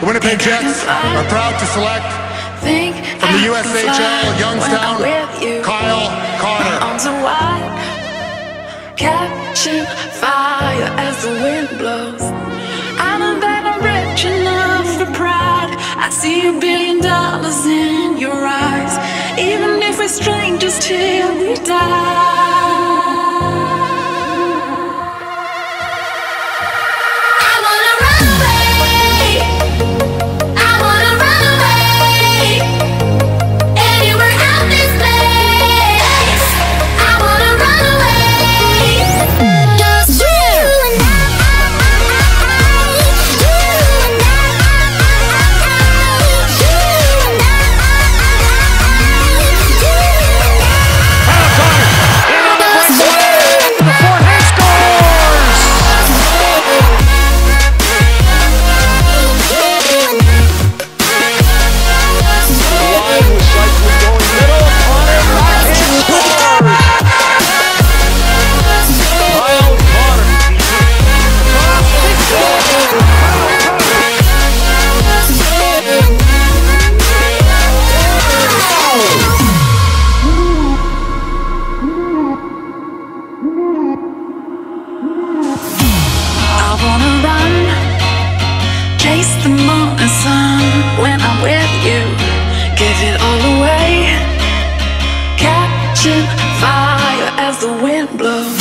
The Winnipeg Jets are proud to select Think from the USHL Youngstown, with you. Kyle Connor. Arms are wide, catching fire as the wind blows. I know that I'm rich enough for pride. I see a billion dollars in your eyes, even if we're strangers till we die. The morning sun when I'm with you. Give it all away, catching fire as the wind blows.